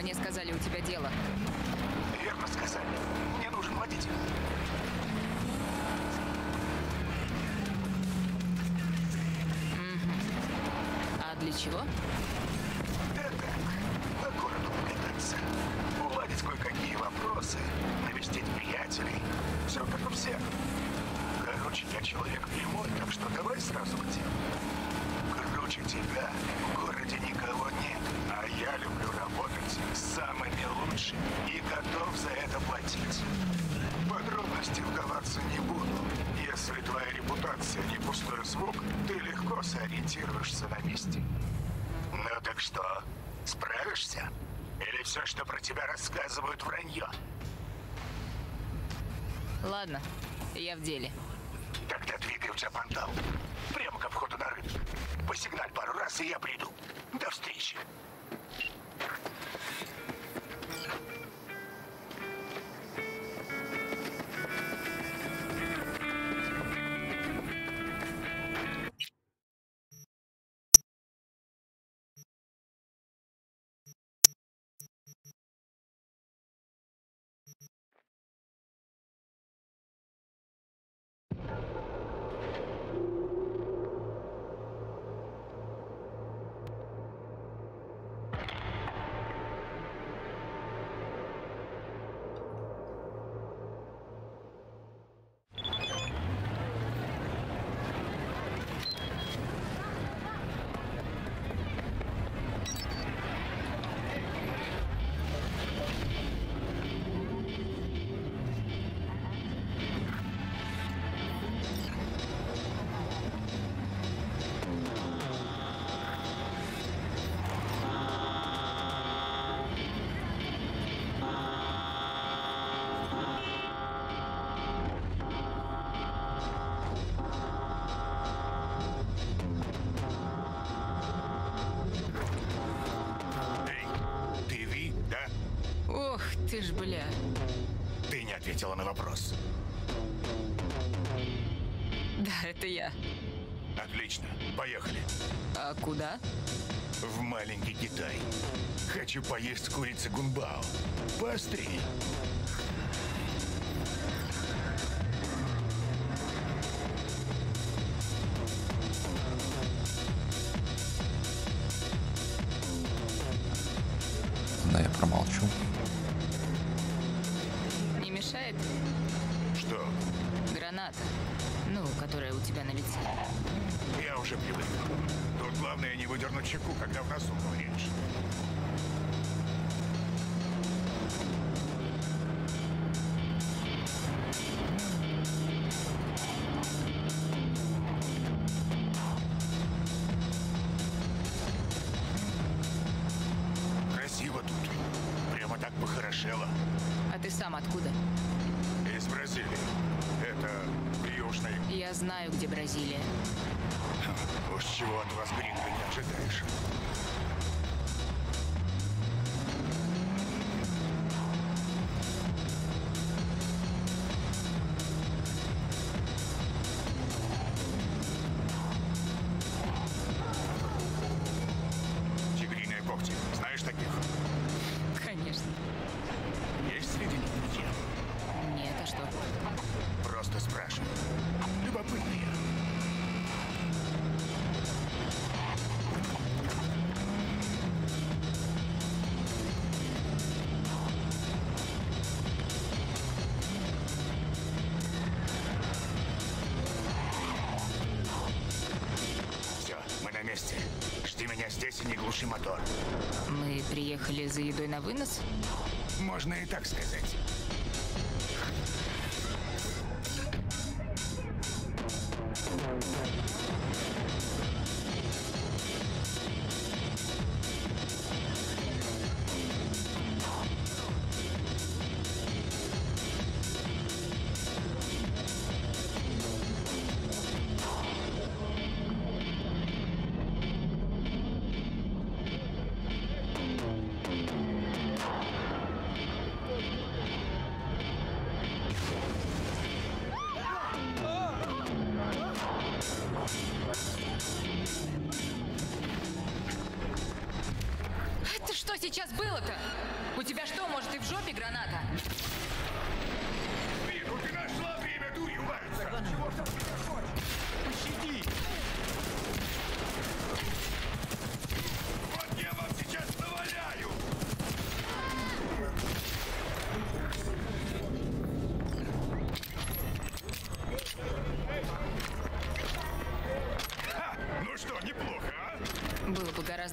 Мне сказали, у тебя дело. Верно сказали. Мне нужен водитель. А для чего? Пустой звук, ты легко сориентируешься на месте. Ну так что, справишься? Или все, что про тебя рассказывают, вранье? Ладно, я в деле. Тогда двигай в Джапантал. Прямо к входу на рынок. Посигналь пару раз, и я приду. До встречи. Ж бля. Ты не ответила на вопрос. Да, это я. Отлично, поехали. А куда? В маленький Китай. Хочу поесть курицы гунбао. Поострее. Граната. Ну, которая у тебя на лице. Я уже привык. Тут главное не выдернуть чеку, когда в носу ковыряешь. Красиво тут. Прямо так похорошело. А ты сам откуда? Из Бразилии. Это южный. Я знаю, где Бразилия. Уж чего от вас, гринго, не ожидаешь. Тигриные когти. Знаешь таких? Здесь и не глуши мотор. Мы приехали за едой на вынос? Можно и так сказать. Сейчас было-то? У тебя что, может и в жопе граната?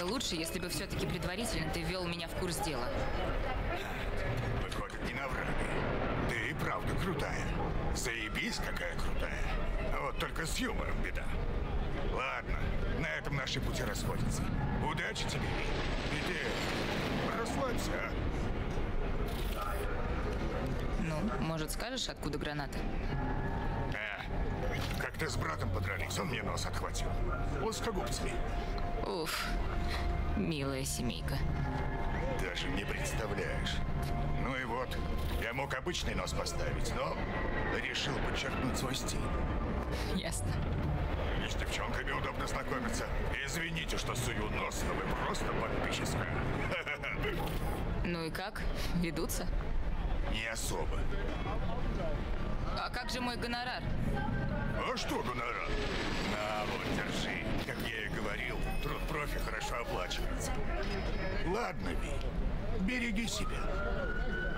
Бы лучше, если бы все-таки предварительно ты ввел меня в курс дела. Выходит, не наврали. Ты и правда крутая. Заебись, какая крутая. А вот только с юмором беда. Ладно, на этом наши пути расходятся. Удачи тебе, Ви. И ты расслабься? Ну, может, скажешь, откуда граната? Э, как-то с братом подрались, он мне нос отхватил. Узкогубцами. Уф, милая семейка. Даже не представляешь. Ну и вот, я мог обычный нос поставить, но решил подчеркнуть свой стиль. Ясно. И с девчонками удобно знакомиться. Извините, что сую нос, но вы просто подписческая. Ну и как? Ведутся? Не особо. А как же мой гонорар? А что гонорар? На, вот, держи. Как я и говорил, труд профи хорошо оплачивается. Ладно, Ви, береги себя.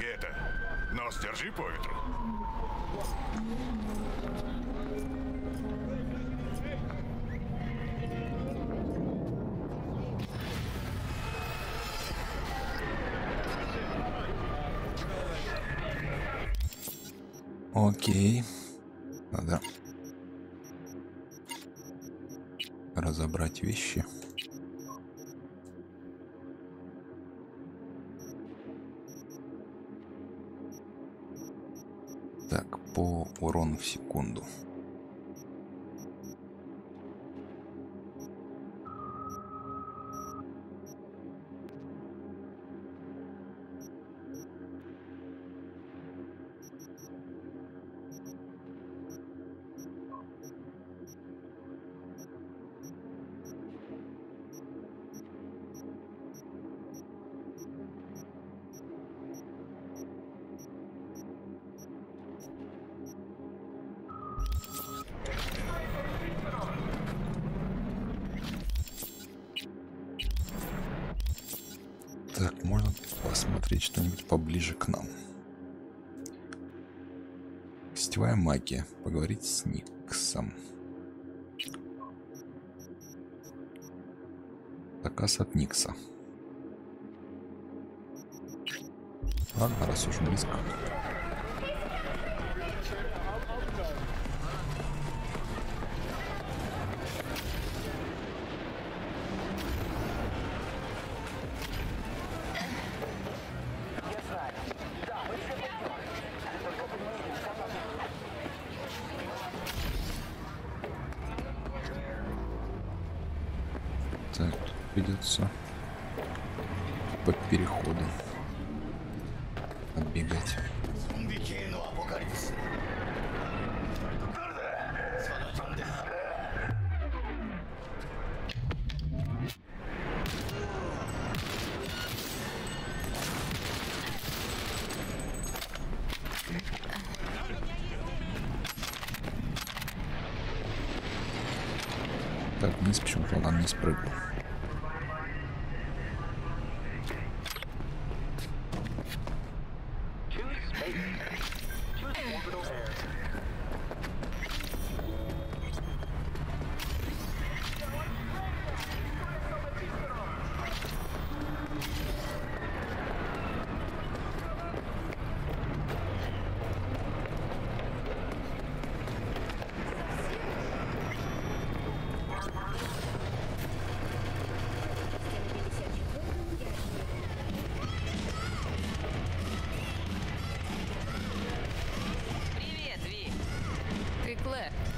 И это, нос держи по ветру. Окей. Надо разобрать вещи. Так, по урону в секунду. Посмотреть что-нибудь поближе к нам. Сетевая магия. Поговорить с Никсом. Заказ от Никса. Ладно, раз уж близко. Придется по переходу отбегать. Так, вниз почему-то он не спрыгнул.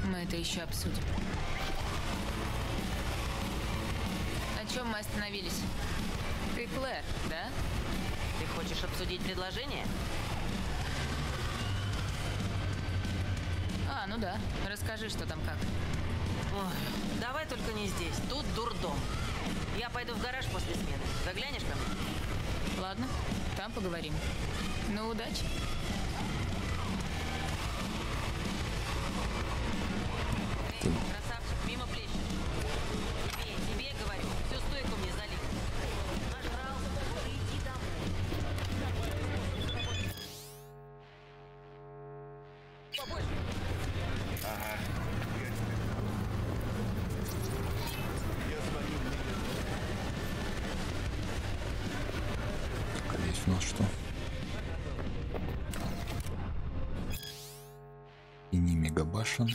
Мы это еще обсудим. На чем мы остановились? Ты Клэр, да? Ты хочешь обсудить предложение? А, ну да. Расскажи, что там как. Ой, давай только не здесь. Тут дурдом. Я пойду в гараж после смены. Заглянешь ко мне? Ладно, там поговорим. Ну, удачи. Так, а здесь у нас что? И не мегабашен.